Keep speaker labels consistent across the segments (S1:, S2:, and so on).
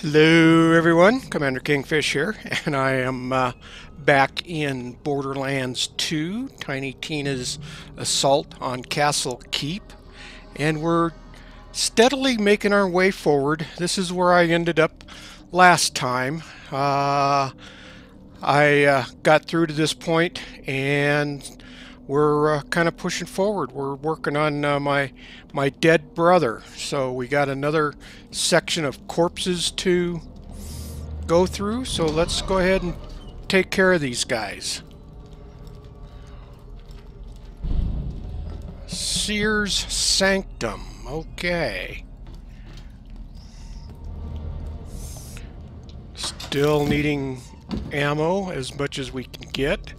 S1: Hello everyone, Commander Kingfish here, and I am uh, back in Borderlands 2, Tiny Tina's assault on Castle Keep, and we're steadily making our way forward. This is where I ended up last time. Uh, I uh, got through to this point, and we're uh, kind of pushing forward. We're working on uh, my my dead brother. So we got another section of corpses to go through. So let's go ahead and take care of these guys. Sears Sanctum. Okay. Still needing ammo as much as we can get.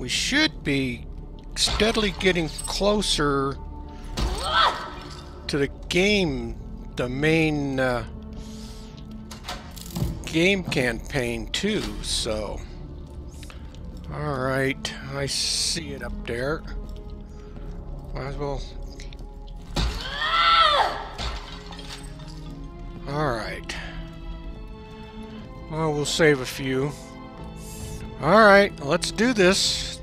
S1: We should be steadily getting closer to the game, the main uh, game campaign too, so... Alright, I see it up there. Might as well... Alright. Well, we'll save a few. Alright, let's do this.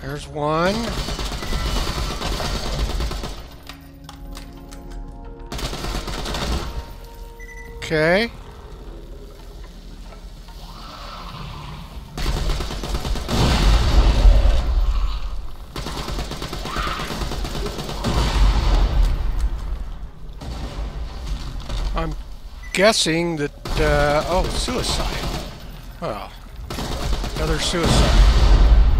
S1: There's one. Okay. I'm guessing that, uh, oh, suicide. Oh, another suicide.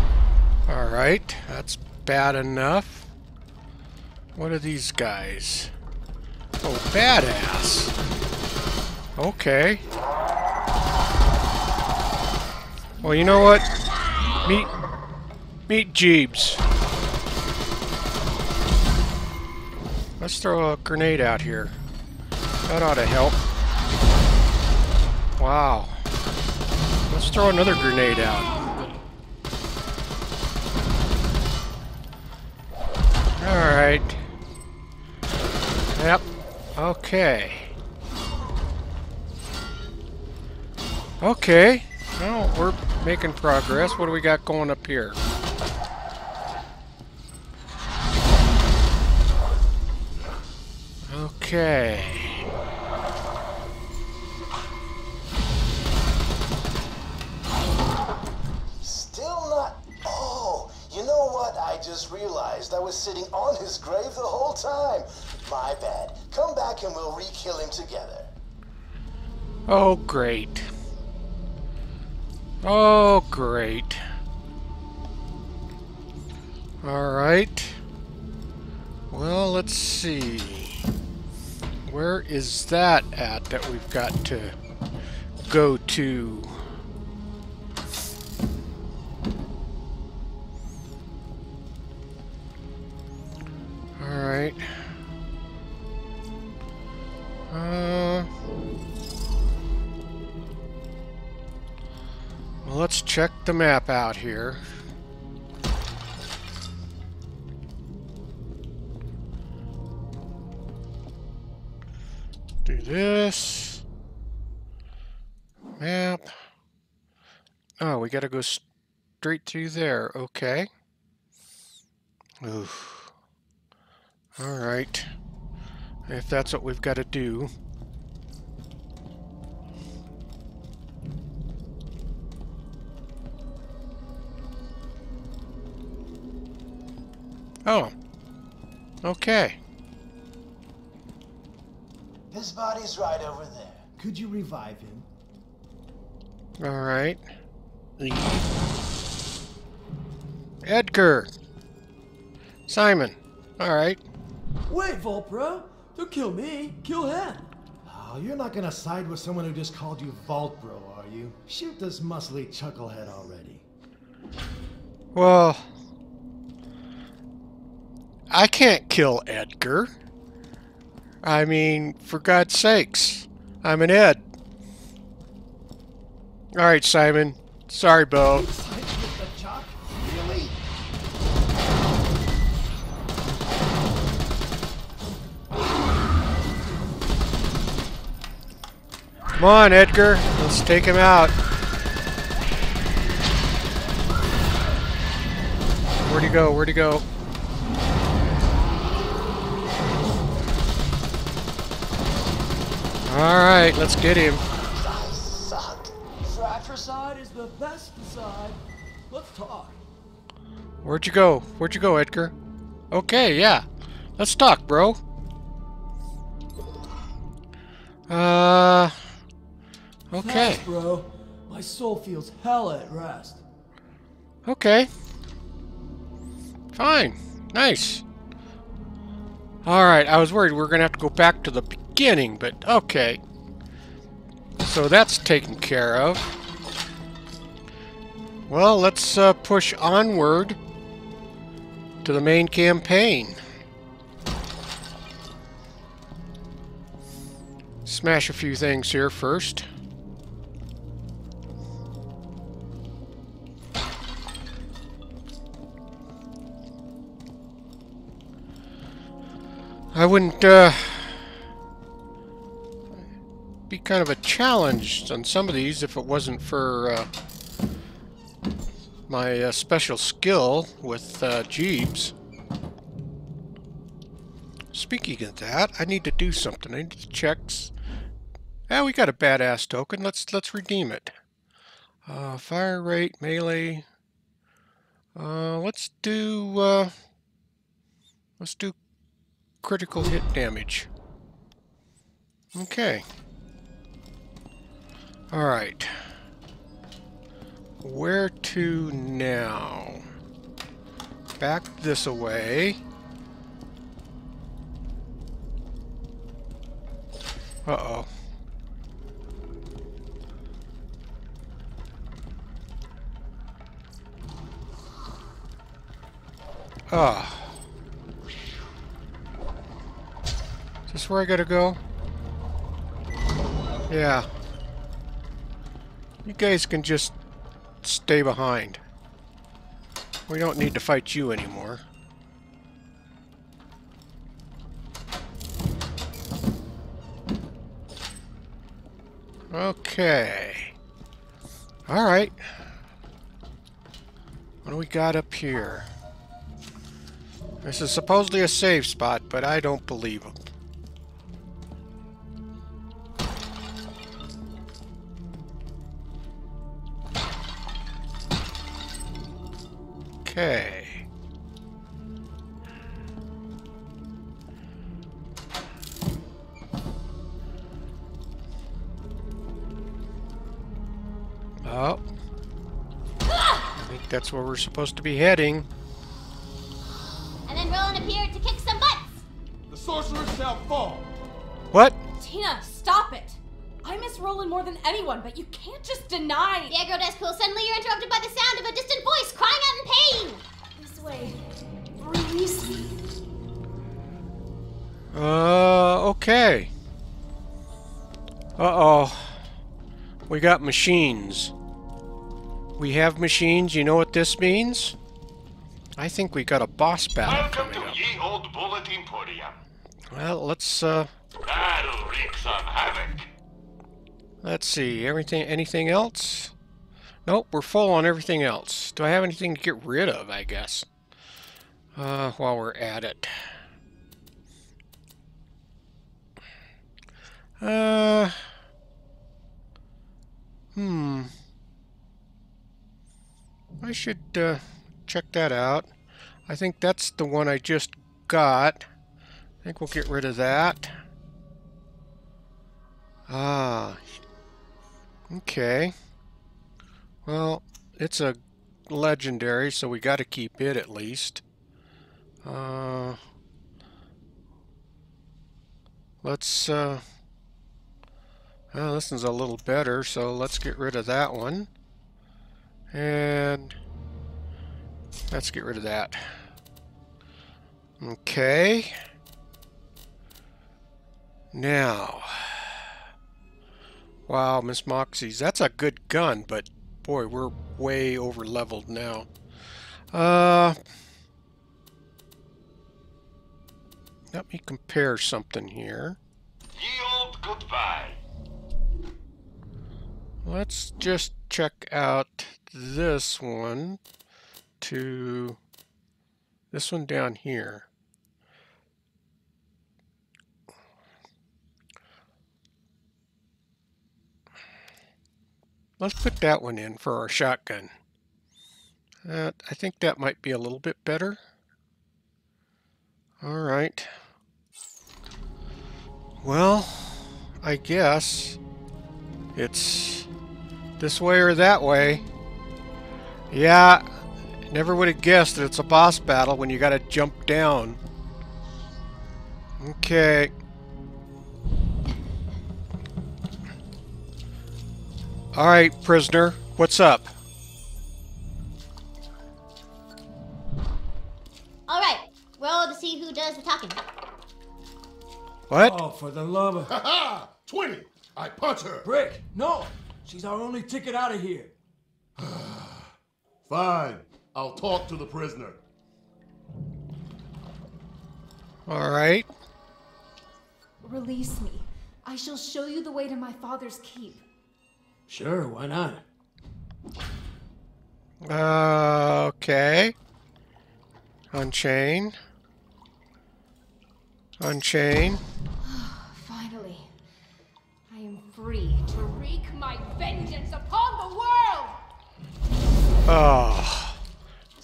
S1: Alright, that's bad enough. What are these guys? Oh, badass. Okay. Well, you know what? Meet... Meet Jeebs. Let's throw a grenade out here. That ought to help. Wow. Let's throw another grenade out. Alright. Yep. Okay. Okay. Well, we're making progress. What do we got going up here? Okay.
S2: Still not. Oh, you know what? I just realized I was sitting on his grave the whole time. My bad. Come back and we'll re-kill him together.
S1: Oh, great. Oh, great. Alright. Well, let's see. Where is that at that we've got to go to? Check the map out here. Do this. Map. Oh, we gotta go straight through there. Okay. Oof. Alright. If that's what we've got to do. Oh. Okay.
S2: His body's right over there.
S3: Could you revive him?
S1: Alright. Edgar! Simon. Alright.
S4: Wait, Vault Bro! Don't kill me, kill him!
S3: Oh, you're not gonna side with someone who just called you Vault Bro, are you? Shoot this muscly chucklehead already.
S1: Well, I can't kill Edgar. I mean, for God's sakes, I'm an Ed. Alright, Simon. Sorry, Bo. Come on, Edgar. Let's take him out. Where'd he go? Where'd he go? Alright, let's get him.
S2: Suck.
S4: Fratricide is the best side. Let's talk.
S1: Where'd you go? Where'd you go, Edgar? Okay, yeah. Let's talk, bro. Uh. Okay.
S4: Thanks, bro. My soul feels hella at rest.
S1: Okay. Fine. Nice. Alright, I was worried we were going to have to go back to the beginning, but okay. So that's taken care of. Well, let's uh, push onward to the main campaign. Smash a few things here first. I wouldn't uh, be kind of a challenge on some of these if it wasn't for uh, my uh, special skill with uh. Speaking of that, I need to do something. I need to check. s- Ah, we got a badass token. Let's let's redeem it. Uh, fire rate, melee. Uh, let's do. Uh, let's do critical hit damage. Okay. Alright. Where to now? Back this away. Uh-oh. Ah. Is this where I gotta go? Yeah. You guys can just stay behind. We don't need to fight you anymore. Okay. Alright. What do we got up here? This is supposedly a safe spot, but I don't believe them. Okay. Oh. I think that's where we're supposed to be heading.
S5: And then Roland appeared to kick some butts.
S4: The sorcerer shall fall.
S1: What?
S6: Tina, stop it! I miss Roland more than anyone, but you can't just deny.
S5: The aggro desk cool. Suddenly you're interrupted by the sound of a distant voice crying out in pain.
S6: This way. Release me.
S1: Uh, okay. Uh-oh. We got machines. We have machines. You know what this means? I think we got a boss battle
S7: Welcome to
S1: coming up.
S7: Ye Old Bullet Emporium.
S1: Well, let's, uh,
S7: That'll wreak some havoc.
S1: Let's see. Everything, anything else? Nope, we're full on everything else. Do I have anything to get rid of, I guess? Uh, while we're at it. Uh, hmm. I should uh, check that out. I think that's the one I just got. I think we'll get rid of that. Ah. Okay. Well, it's a legendary, so we got to keep it at least. Uh, let's, uh, well, this one's a little better, so let's get rid of that one. And Let's get rid of that. Okay. Now. Wow, Miss Moxxi's. That's a good gun, but boy, we're way over leveled now. Uh, let me compare something here.
S7: Ye old goodbye.
S1: Let's just check out this one to this one down here. Let's put that one in for our shotgun. Uh, I think that might be a little bit better. All right. Well, I guess it's this way or that way. Yeah, never would have guessed that it's a boss battle when you gotta jump down. Okay. Alright, prisoner. What's up?
S5: Alright, roll to see who does the talking.
S1: What?
S4: Oh, for the love of...
S8: Ha! 20! I punch her!
S4: Brick, no! She's our only ticket out of here.
S8: Fine. I'll talk to the prisoner.
S1: Alright.
S6: Release me. I shall show you the way to my father's keep.
S4: Sure, why not?
S1: Uh, okay. Unchain. Unchain.
S6: Finally, I am free to wreak my vengeance upon the world!
S1: Oh,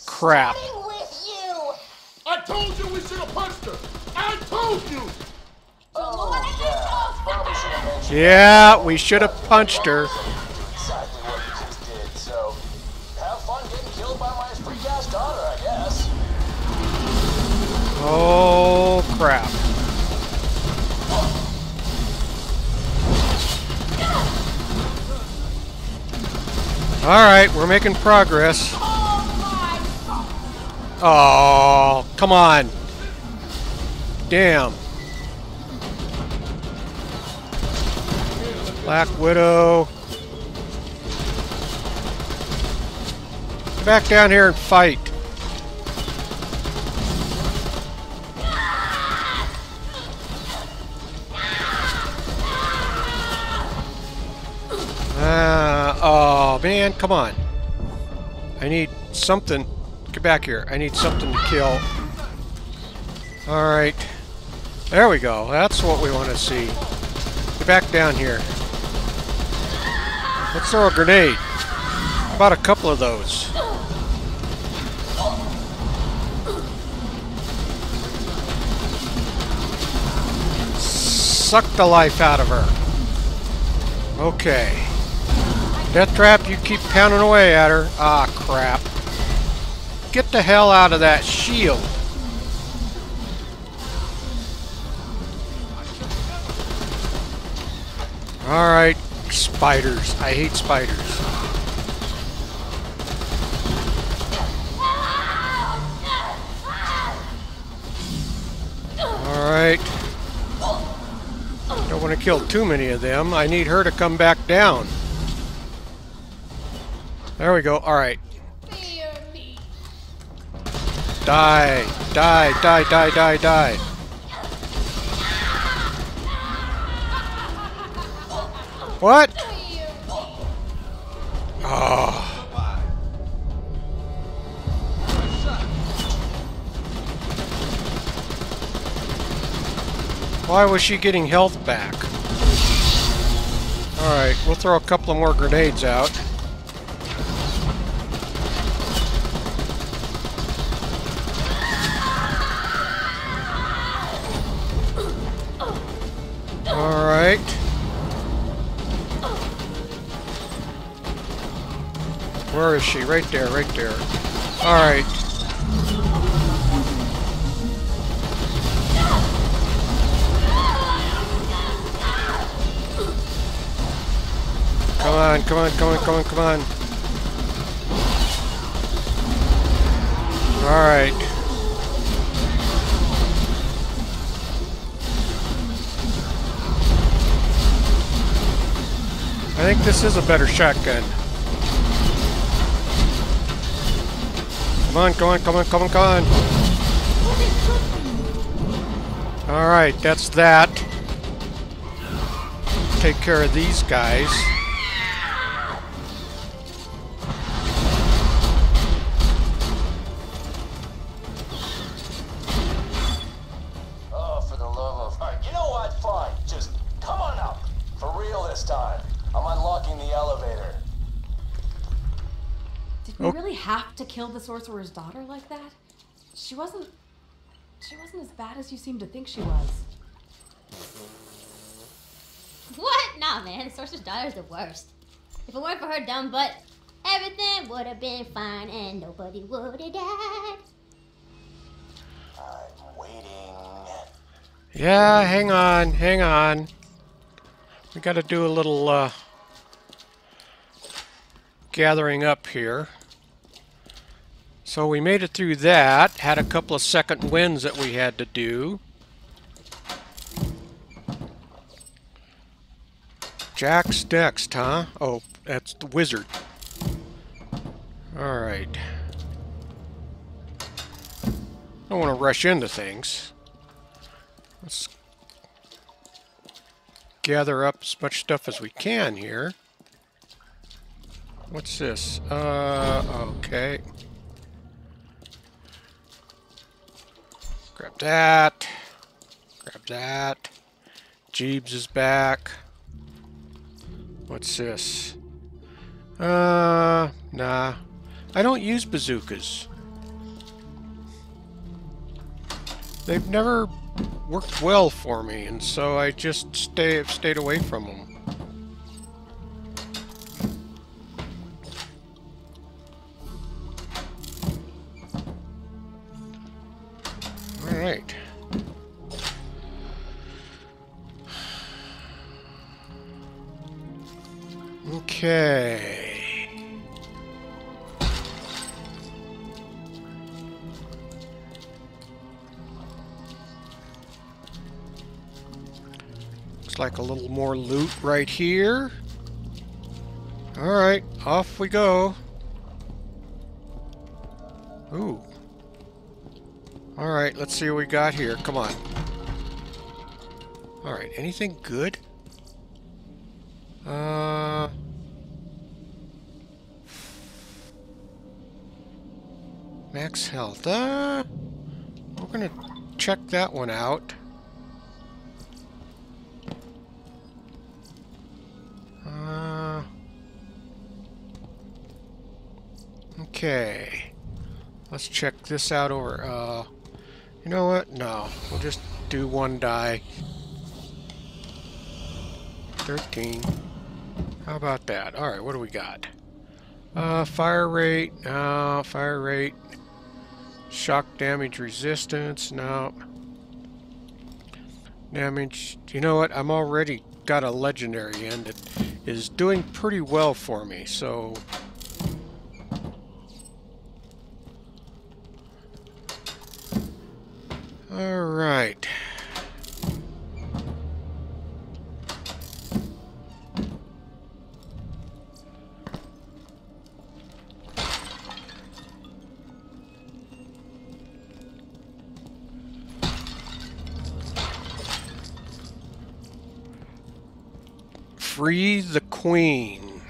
S1: crap.
S2: Starting with you!
S8: I told you we should have punched her! I told you!
S2: Yeah.
S1: We should have punched her.
S2: exactly what you just did, so have fun getting killed by my freak ass daughter, I guess.
S1: Oh, crap. Alright, we're making progress. Oh, come on. Damn. Black Widow. Back down here and fight. Ah, oh man, come on. I need something. Get back here. I need something to kill. Alright. There we go. That's what we want to see. Get back down here. Throw a grenade. About a couple of those? Suck the life out of her. Okay. Death trap, you keep pounding away at her. Ah, crap. Get the hell out of that shield. Alright, spiders. I hate spiders. Alright. Don't want to kill too many of them. I need her to come back down. There we go. Alright. Die. Die, die, die, die, die. What? Oh. Why was she getting health back? Alright, we'll throw a couple more grenades out. Where is she? Right there, right there. Alright. Come on, come on, come on, come on, come on. Alright. I think this is a better shotgun. Come on, come on, come on, come on, come on. Alright, that's that. Take care of these guys.
S6: Did we really have to kill the sorcerer's daughter like that? She wasn't. She wasn't as bad as you seem to think she was.
S5: What? Nah, man. The sorcerer's daughter's the worst. If it weren't for her dumb butt, everything would have been fine and nobody would have died.
S2: I'm waiting.
S1: Yeah, hang on, hang on. We gotta do a little, uh, gathering up here. So we made it through that, had a couple of second winds that we had to do. Jack's next, huh? Oh, that's the wizard. Alright. I Don't want to rush into things. Let's gather up as much stuff as we can here. What's this? Uh, okay. Grab that. Grab that. Jeebs is back. What's this? Uh, nah. I don't use bazookas. They've never worked well for me, and so I just stay stayed away from them. All right. Okay. Looks like a little more loot right here. Alright, off we go. Ooh. Alright, let's see what we got here. Come on. Alright, anything good? Uh... Max health. Uh, we're gonna check that one out. Uh, okay. Let's check this out over. Uh, you know what? No, we'll just do one die. 13. How about that? Alright, what do we got? Uh, fire rate, no, fire rate. Shock damage resistance, no. Damage, you know what? I'm already got a legendary and it is doing pretty well for me, so... Queen.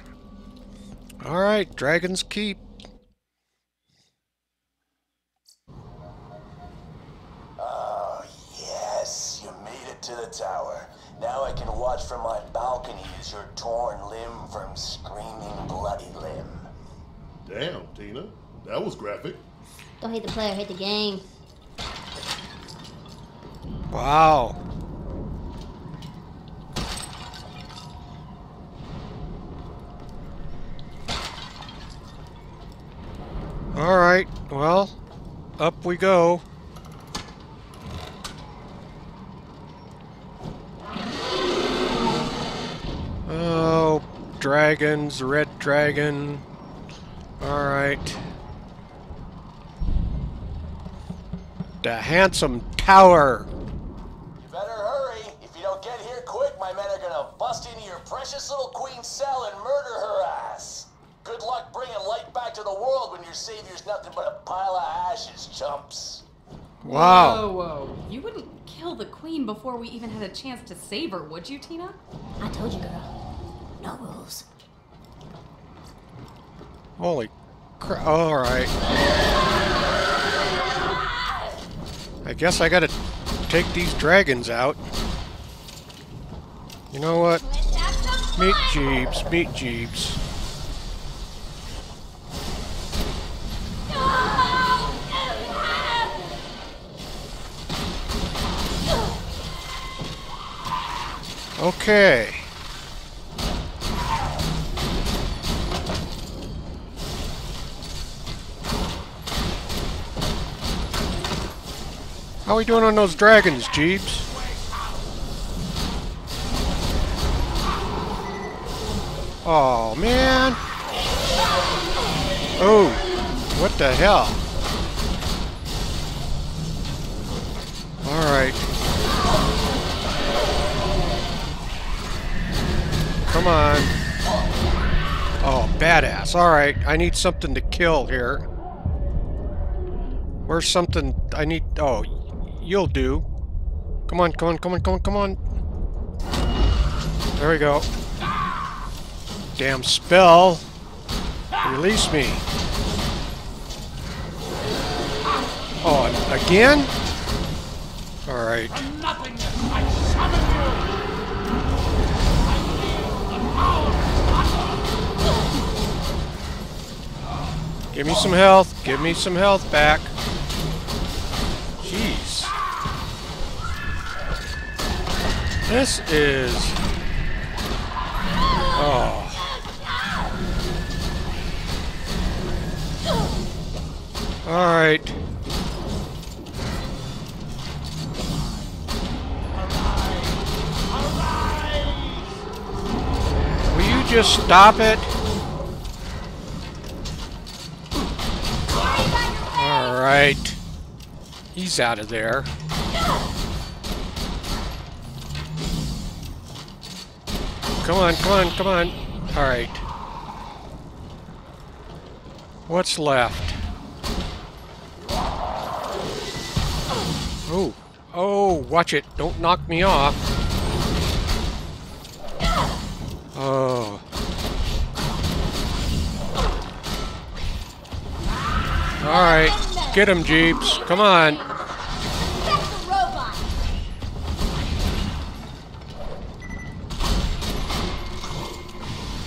S1: Alright, Dragon's Keep.
S2: Oh, yes. You made it to the tower. Now I can watch from my balcony as your torn limb from screaming bloody limb.
S8: Damn, Tina. That was graphic.
S5: Don't hate the player, hate the game.
S1: Wow. Alright, well, up we go. Oh, dragons, red dragon. Alright. the handsome tower.
S2: You better hurry. If you don't get here quick, my men are gonna bust into your precious little queen's cell and murder her. Good luck bringing light back to the world when your savior's nothing but a pile of ashes, chumps.
S1: Wow.
S6: Whoa, whoa. You wouldn't kill the queen before we even had a chance to save her, would you, Tina?
S5: I told you, girl. No rules.
S1: Holy crap. Alright. I guess I gotta take these dragons out. You know what?
S5: Let's have some
S1: Meet
S5: fun.
S1: Jeeves, meet Jeeves. Okay. How are we doing on those dragons, Jeeves? Oh man. Oh, what the hell? All Come on. Oh, badass. All right, I need something to kill here. Where's something I need? Oh, you'll do. Come on, come on, come on, come on, come on. There we go. Damn spell. Release me. Oh, again? Alright. Give me some health. Give me some health back. Jeez. This is... Oh. Alright. Will you just stop it? He's out of there. Come on, come on, come on. Alright. What's left? Oh. Oh, watch it. Don't knock me off. Oh. Alright. Get him, Jeeps. Come on.
S5: That's the robot.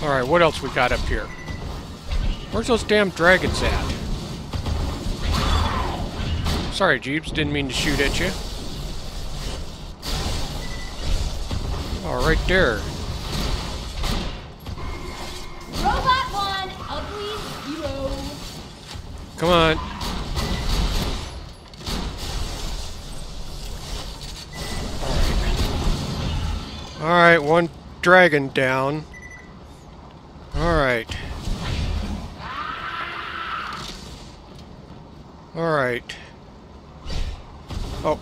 S1: Alright, what else we got up here? Where's those damn dragons at? Sorry, Jeeps. Didn't mean to shoot at you. Oh, right there.
S5: Robot one, ugly zero.
S1: Come on. Alright, one dragon down. Alright. Alright. Oh.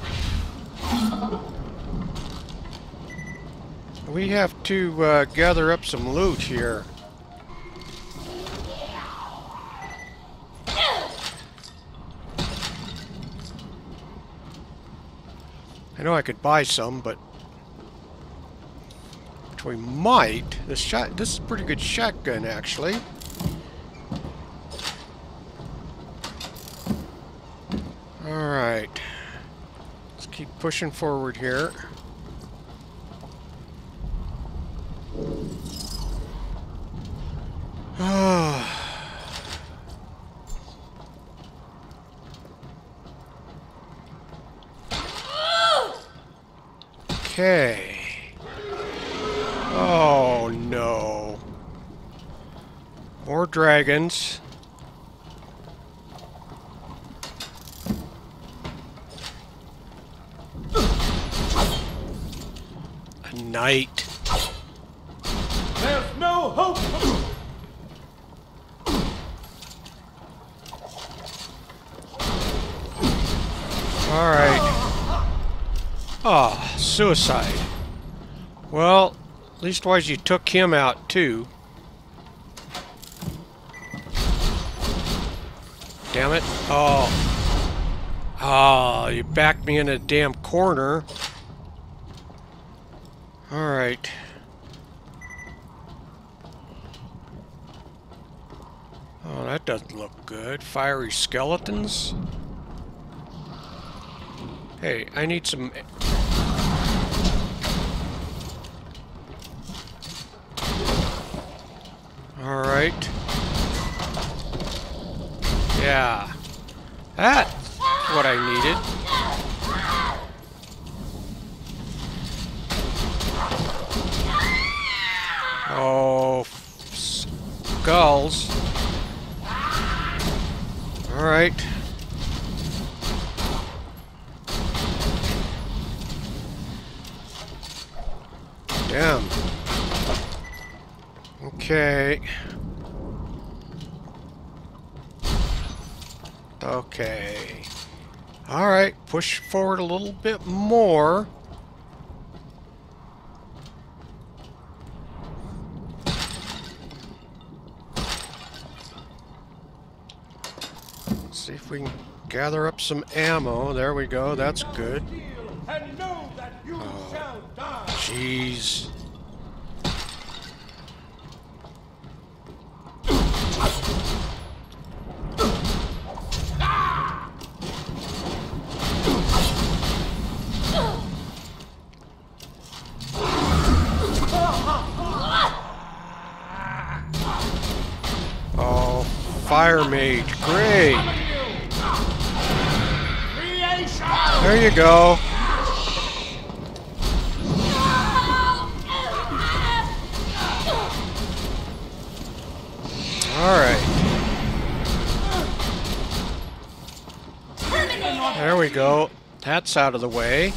S1: We have to uh, gather up some loot here. I know I could buy some, but which we might. This shot, this is a pretty good shotgun, actually. All right, let's keep pushing forward here. Okay. Oh no. More dragons. A knight.
S8: There's no hope.
S1: Alright. Ah, suicide. Well, leastwise you took him out too. Damn it. Oh. Oh, you backed me in a damn corner. Alright. Oh, that doesn't look good. Fiery skeletons? Hey, I need some... Alright. Yeah. That's what I needed. Oh, skulls. Alright. Damn. Okay. Okay. Alright, push forward a little bit more. See if we can gather up some ammo. There we go, that's good.
S8: And know that you oh, shall die.
S1: Jeez. Fire mage, great. There you go. Alright. There we go. That's out of the way.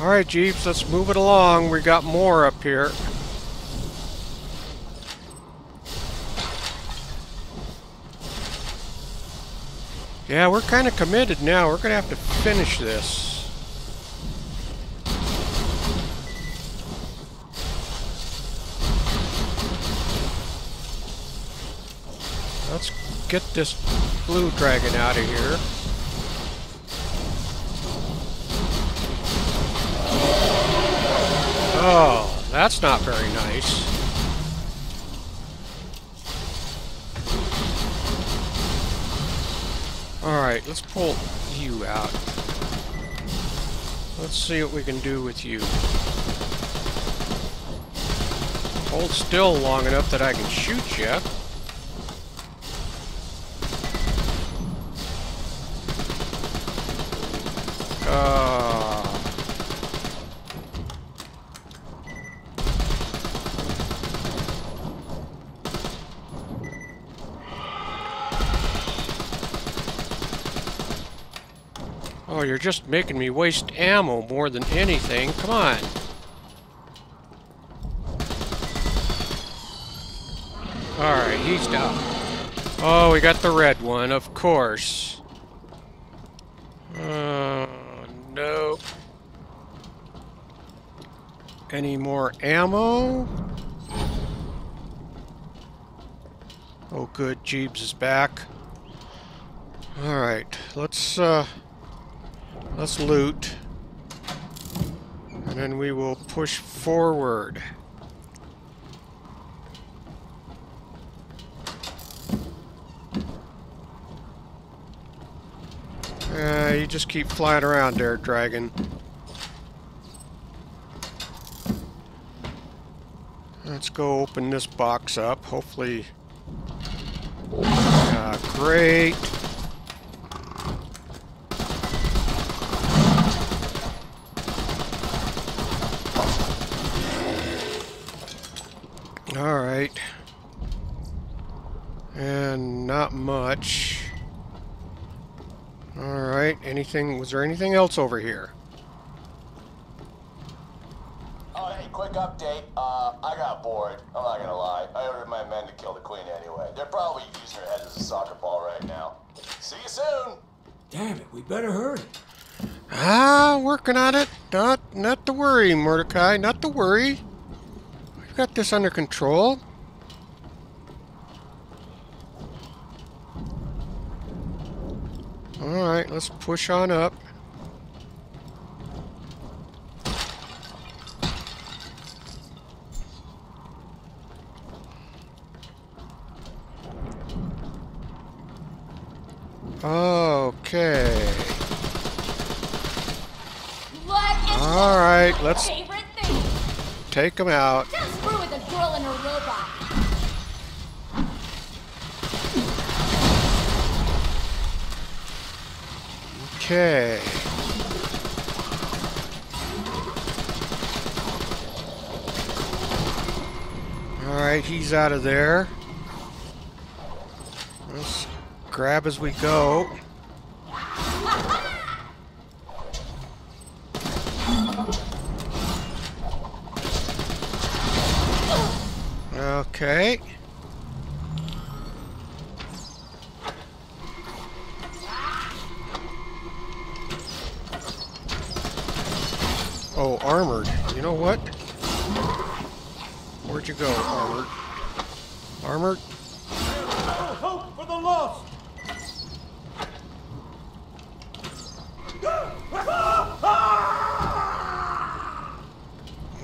S1: Alright, Jeeps, let's move it along. We got more up here. Yeah, we're kind of committed now. We're going to have to finish this. Let's get this blue dragon out of here. Oh, that's not very nice. Alright, let's pull you out. Let's see what we can do with you. Hold still long enough that I can shoot you. Uh, oh, you're just making me waste ammo more than anything. Come on. Alright, he's down. Oh, we got the red one, of course. Uh, no. Any more ammo? Oh good, Jeeves is back. Alright, let's uh let's loot. And then we will push forward. Uh, you just keep flying around there, dragon. Let's go open this box up. Hopefully... Uh, great. Alright. And not much. Alright, anything, was there anything else over here?
S2: Oh, hey, quick update. Uh, I got bored. I'm not gonna lie. I ordered my men to kill the queen anyway. They're probably using her head as a soccer ball right now. See you soon.
S4: Damn it, we better hurry.
S1: Ah, working on it. Not, not to worry, Mordecai. Not to worry. We've got this under control. All right, let's push on up. Okay.
S5: What is
S1: All right, let's take them out.
S5: Don't screw with a girl and a robot.
S1: Okay. Alright, he's out of there. Let's grab as we go. Okay. Oh, armored. You know what? Where'd you go, armored? Armored?
S8: Hope for the lost.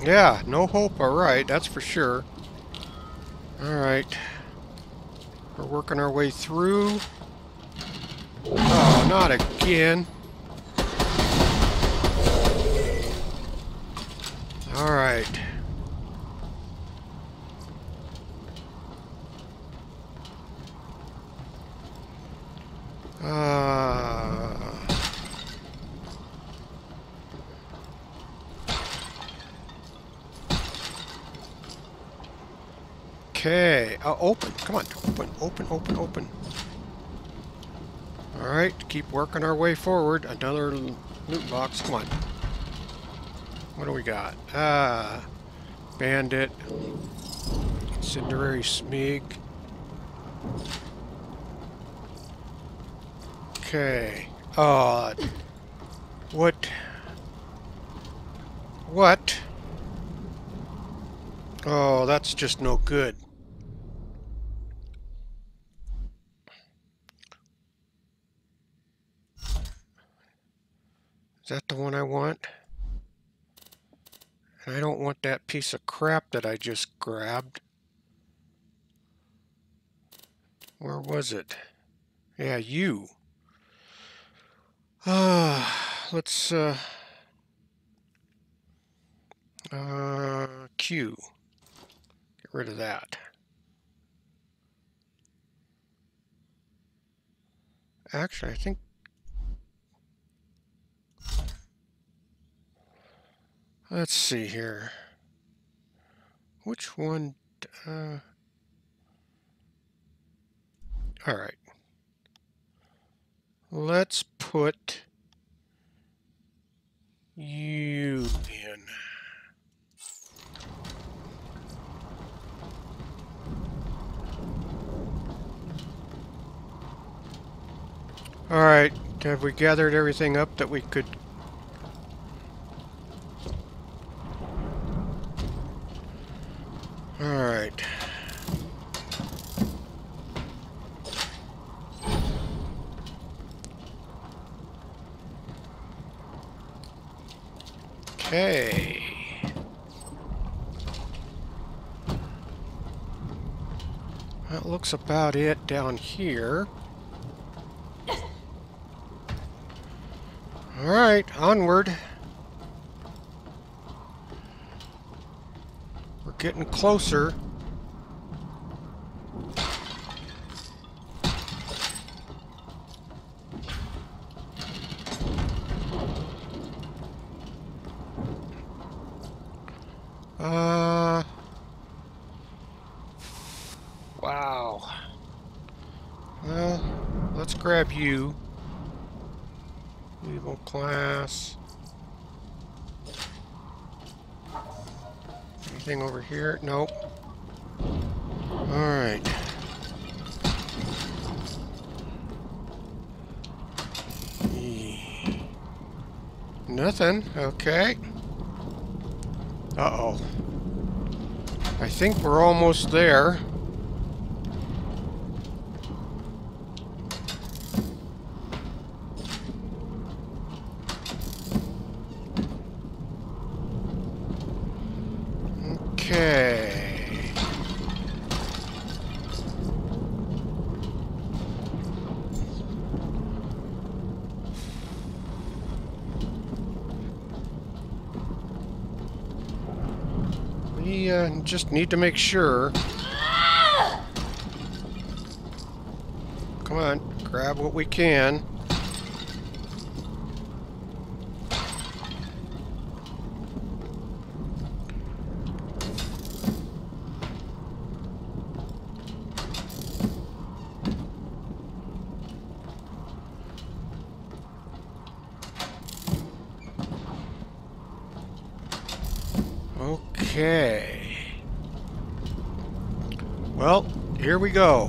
S1: Yeah, no hope, alright, that's for sure. Alright. We're working our way through. Oh, not again. Alright. Okay. Uh, open. Come on. Open, open, open, open. Alright, keep working our way forward. Another loot box. Come on. What do we got? Ah. Bandit. Incendiary Smeeg. Okay. Uh. What? What? Oh, that's just no good. Is that the one I want? And I don't want that piece of crap that I just grabbed. Where was it? Yeah, you. Ah, let's, uh... Uh, Q. Get rid of that. Actually, I think... Let's see here. Which one... Uh... Alright. Let's put you in. Alright, have we gathered everything up that we could... Alright. Okay. That looks about it down here. Alright, onward. We're getting closer. Alright. Nothing. Okay. Uh-oh. I think we're almost there. Just need to make sure. Come on, grab what we can. Okay. Well, here we go.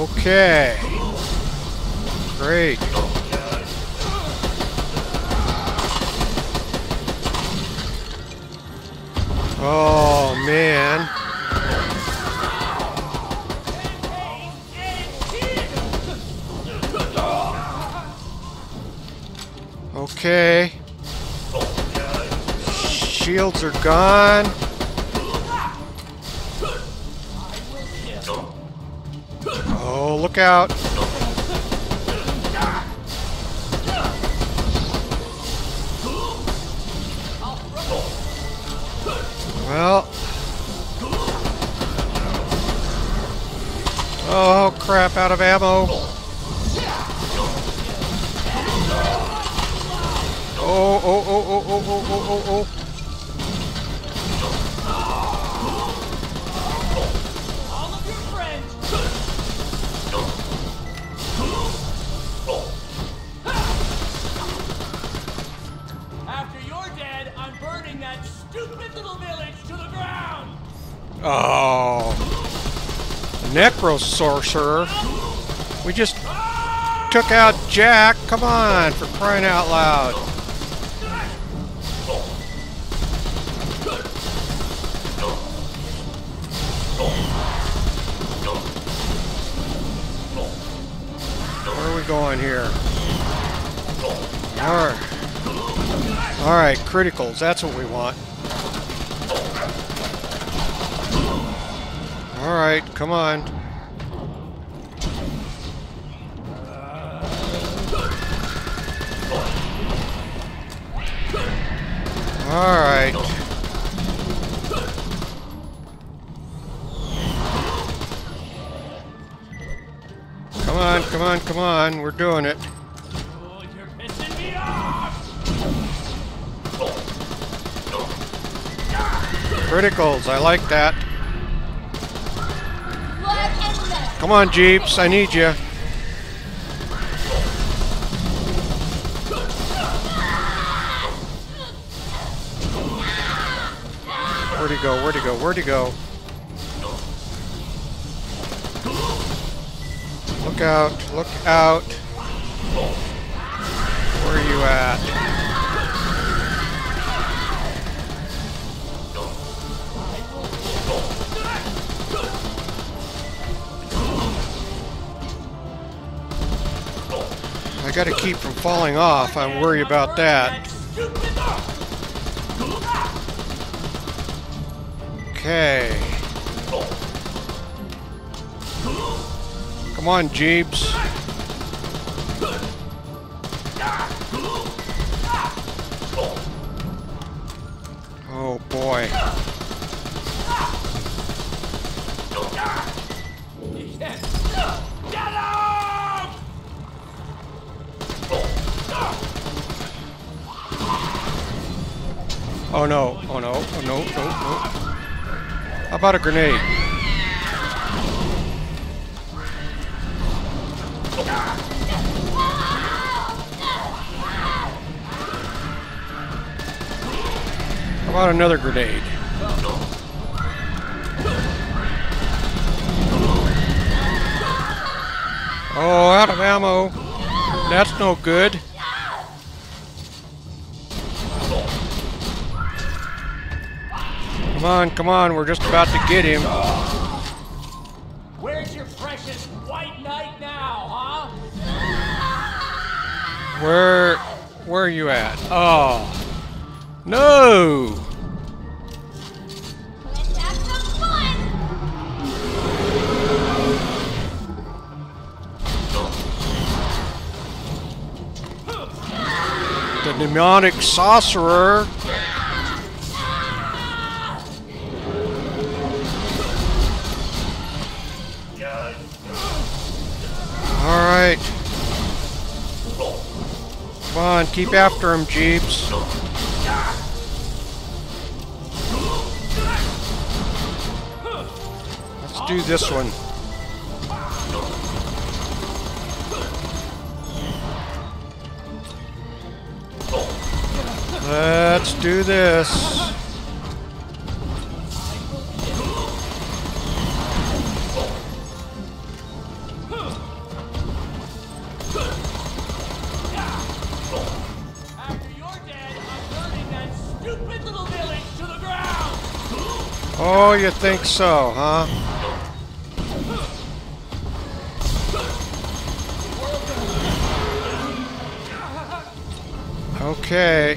S1: Okay. Great. Oh, man. Okay. Shields are gone. Look out. Well. Oh, crap, out of ammo. Oh, oh, oh, oh, oh, oh, oh, oh, oh. Necrosorcerer. We just took out Jack. Come on, for crying out loud. Where are we going here? Alright. Alright, criticals. That's what we want. Alright, come on. Alright. Come on, come on, come on. We're doing it.
S4: You're pissing me off.
S1: Criticals, I like that.
S5: Blood and metal.
S1: Come on, Jeeps, I need you. Go? Where to go? Where to go? Look out, look out. Where are you at? I gotta keep from falling off. I worry about that. Okay. Come on, Jeeps. About a grenade? How about another grenade? Oh, out of ammo. That's no good. Come on, come on, we're just about to get him.
S4: Where's your precious white knight now, huh?
S1: Where where are you at? Oh. No!
S5: Let's have some fun.
S1: The mnemonic sorcerer. Come on, keep after him, Jeeps. Let's do this one. Let's do this. Oh, you think so, huh? Okay.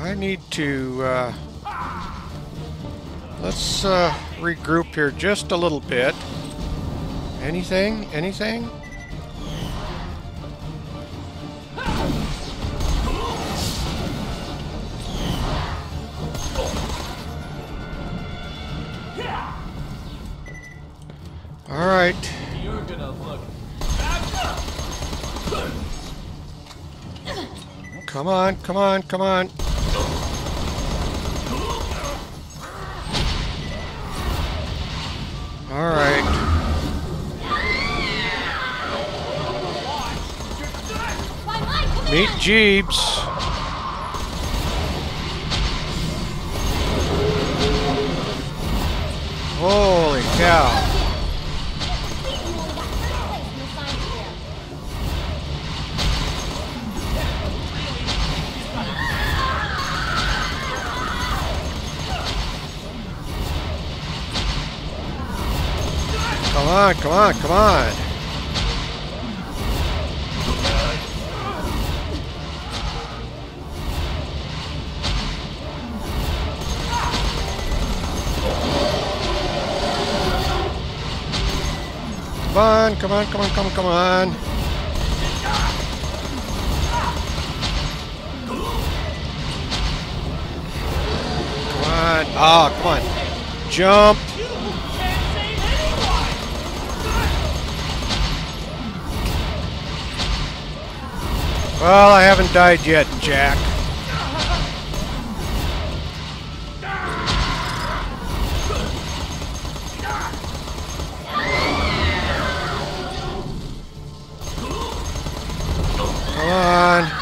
S1: I need to, uh, let's, uh, regroup here just a little bit. Anything? Anything? Come on, come on, come on. All right.
S5: Why, Mike, come
S1: Meet
S5: here.
S1: Come on, come on, come on, on. Oh, come on. Jump. Well, I haven't died yet, Jack. Come on.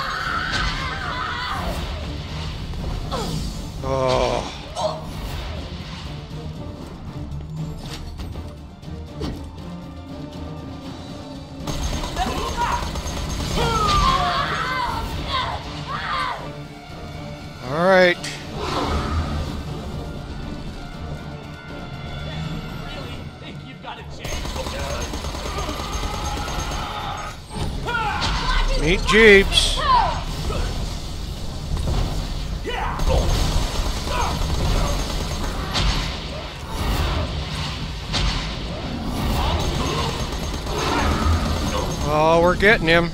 S1: Jeeves. Oh, we're getting him.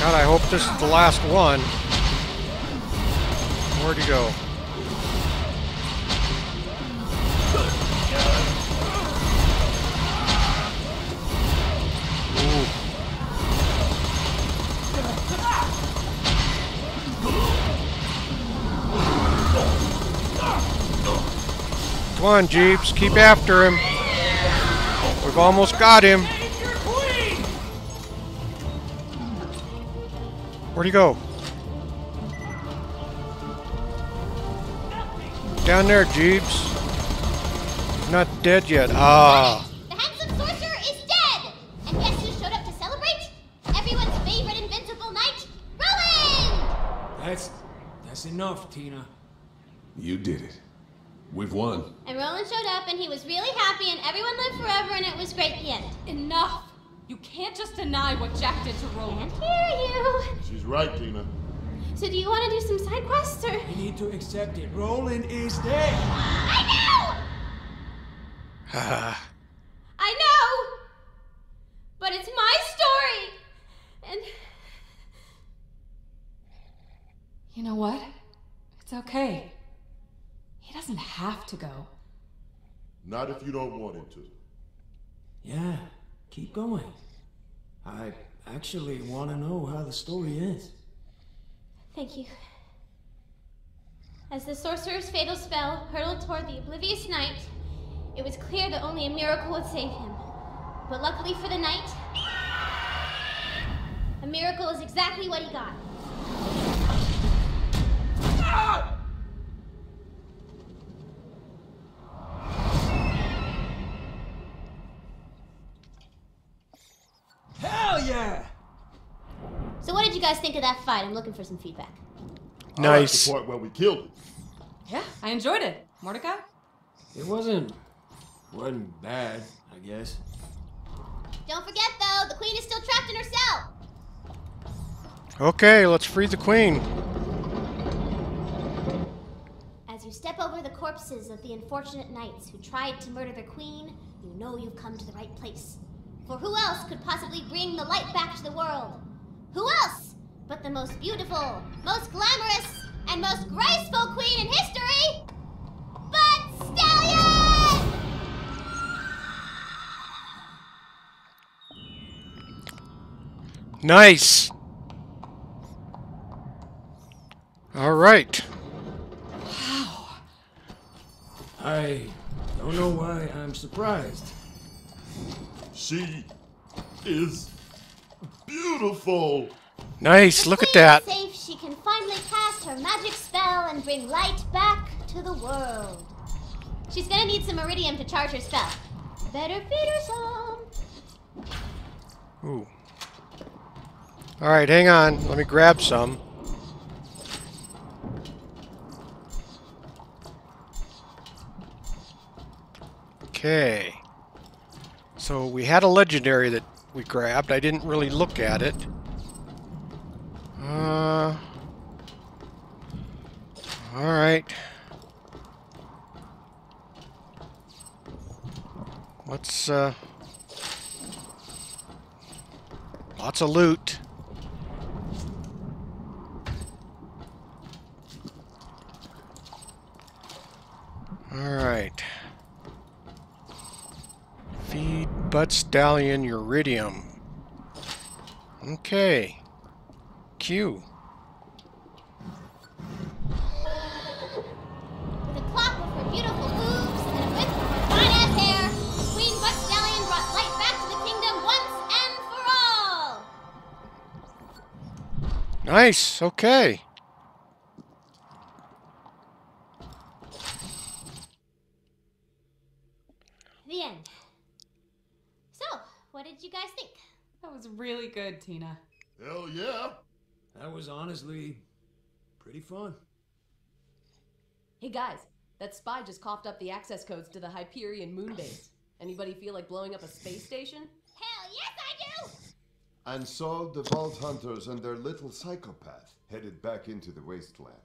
S1: God, I hope this is the last one. Where'd he go? On, Jeeps, keep after him. We've almost got him.
S4: Save your queen!
S1: Where'd he go? Down there, Jeeps. He's not dead yet. Ah.
S5: The handsome sorcerer is dead! And guess who showed up to celebrate? Everyone's favorite invincible knight, Roland!
S9: That's that's enough, Tina.
S8: You did it. We've won.
S5: And Roland showed up and he was really happy and everyone lived forever and it was great at the end.
S6: Enough! You can't just deny what Jack did to Roland.
S5: Can't hear you.
S8: She's right, Tina.
S5: So do you want to do some side quests or?
S9: You need to accept it. Roland is dead.
S5: I know! I know! But it's my story! And
S6: You know what? It's okay. He doesn't have to go.
S8: Not if you don't want him to.
S9: Yeah, keep going. I actually want to know how the story ends.
S5: Thank you. As the sorcerer's fatal spell hurtled toward the oblivious knight, it was clear that only a miracle would save him. But luckily for the knight, a miracle is exactly what he got.
S9: Hell
S5: guys think of that fight? I'm looking for some feedback.
S8: I like
S1: Nice.
S8: the part where we killed him.
S6: Yeah, I enjoyed it. Mordecai?
S9: It wasn't wasn't bad, I guess.
S5: Don't forget though, the queen is still trapped in her cell.
S1: Okay, let's free the queen.
S5: As you step over the corpses of the unfortunate knights who tried to murder their queen, you know you've come to the right place. For who else could possibly bring the light back to the world? Who else but the most beautiful, most glamorous, and most graceful queen in history? Butt Stallion!
S1: Nice. All right. Wow.
S9: I don't know why I'm surprised.
S8: She is beautiful.
S1: Nice. Look at that.
S5: Safe, she can finally cast her magic spell and bring light back to the world. She's gonna need some iridium to charge her spell. Better feed her some.
S1: Ooh. All right, hang on. Let me grab some. Okay. So we had a legendary that we grabbed. I didn't really look at it. Uh. All right. Let's uh. Lots of loot. Alright. Feed Butt Stallion Iridium. Okay. Q.
S5: With a clock of her beautiful boobs and a whip of her fine ass hair, Queen Butt Stallion brought light back to the kingdom once and for all.
S1: Nice. Okay.
S5: The end. So, what did you guys think?
S6: That was really good, Tina.
S8: Hell yeah.
S9: That was honestly pretty fun.
S10: Hey guys, that spy just coughed up the access codes to the Hyperion moon base. Anybody feel like blowing up a space station?
S5: Hell yes, I do!
S11: And so the Vault Hunters and their little psychopath headed back into the wasteland.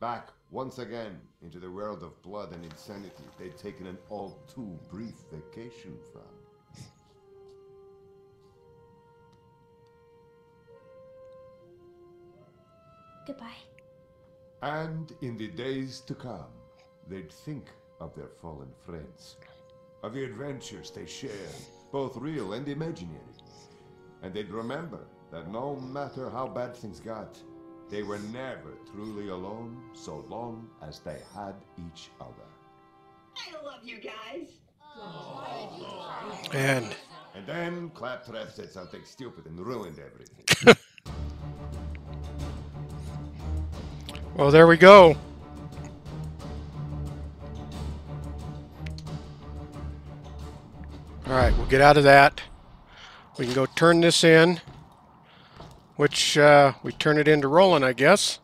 S11: Back once again into the world of blood and insanity they'd taken an all too brief vacation from.
S5: Goodbye.
S11: And in the days to come, they'd think of their fallen friends, of the adventures they shared, both real and imaginary. And they'd remember that no matter how bad things got, they were never truly alone so long as they had each other.
S12: I love you guys.
S1: And
S11: And then Claptrap said something stupid and ruined everything.
S1: well, there we go. All right, we'll get out of that. We can go turn this in, which uh, we turn it into Roland, I guess.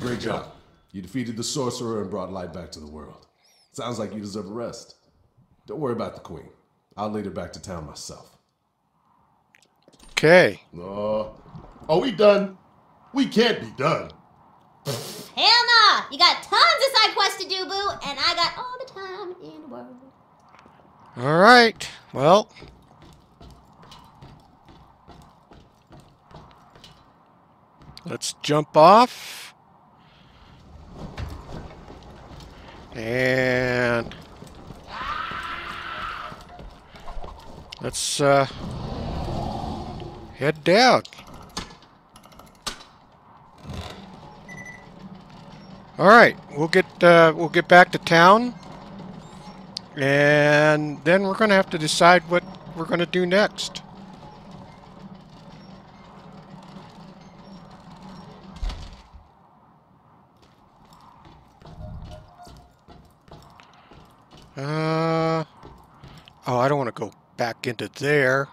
S13: Great job. You defeated the sorcerer and brought light back to the world. Sounds like you deserve a rest. Don't worry about the queen. I'll lead her back to town myself.
S1: Okay.
S8: Uh, are we done? We can't be done.
S5: Hell nah! You got tons of side quests to do, boo, and I got all the time in the world.
S1: All right. Well. Let's jump off. And let's uh, head down. All right, we'll get uh, we'll get back to town, and then we're gonna have to decide what we're gonna do next. Uh, oh, I don't want to go back into there.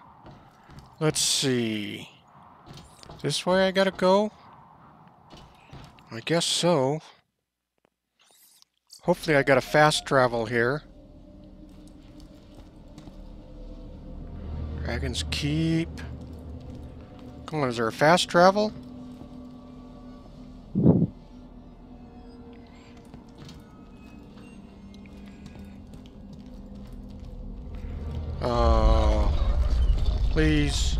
S1: Let's see. This way I gotta go? I guess so. Hopefully I got a fast travel here. Dragon's Keep. Come on, is there a fast travel? Oh, please.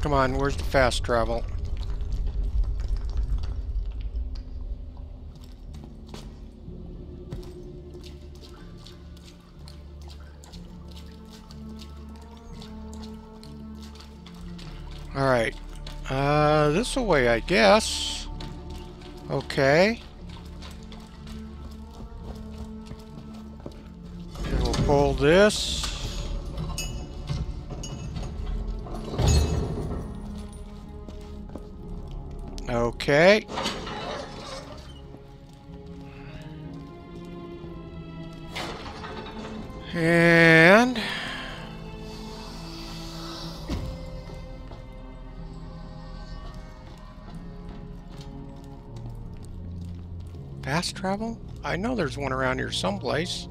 S1: Come on, where's the fast travel? Alright. Uh, this way, I guess. Okay. And we'll pull this. Okay. And... travel? I know there's one around here someplace.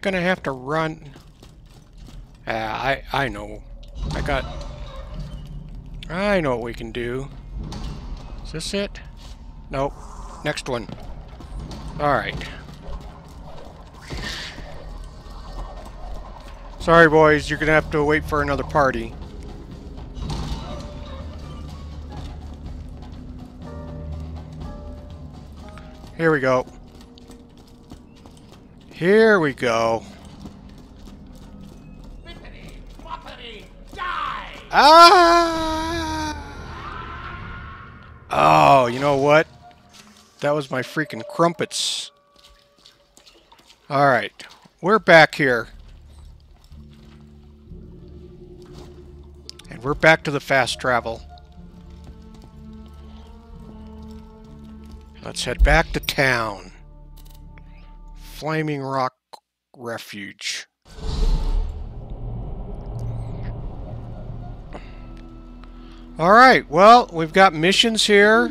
S1: I gonna have to run? Ah, I, I know. I got... I know what we can do. Is this it? Nope. Next one. Alright. Sorry, boys. You're gonna have to wait for another party. Here we go. Here we go. Ah! Oh, you know what? That was my freaking crumpets. Alright, we're back here. And we're back to the fast travel. Let's head back to town. Flamerock Refuge. Alright, well, we've got missions here.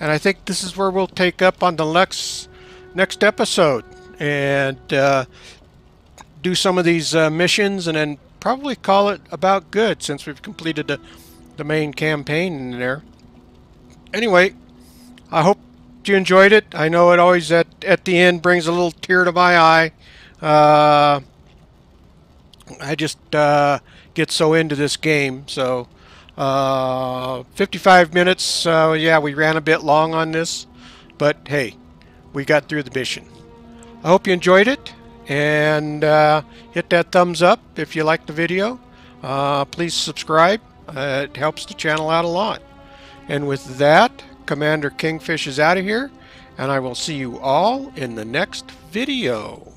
S1: And I think this is where we'll take up on the next, next episode. And uh, do some of these uh, missions and then probably call it about good since we've completed the the main campaign in there. Anyway, I hope you enjoyed it. I know it always at, at the end brings a little tear to my eye. Uh, I just uh, get so into this game. So, uh, 55 minutes. Uh, yeah, we ran a bit long on this, but hey, we got through the mission. I hope you enjoyed it, and uh, hit that thumbs up if you liked the video. Uh, please subscribe. It helps the channel out a lot. And with that, Commander Kingfish is out of here, and I will see you all in the next video.